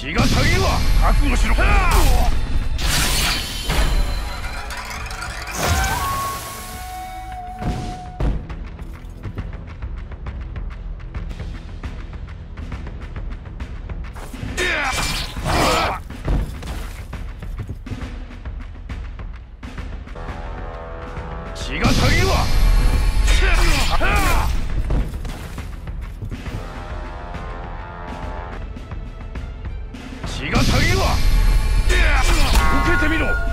気が下げる覚悟しろ。気が血が足りるわ受けてみろ。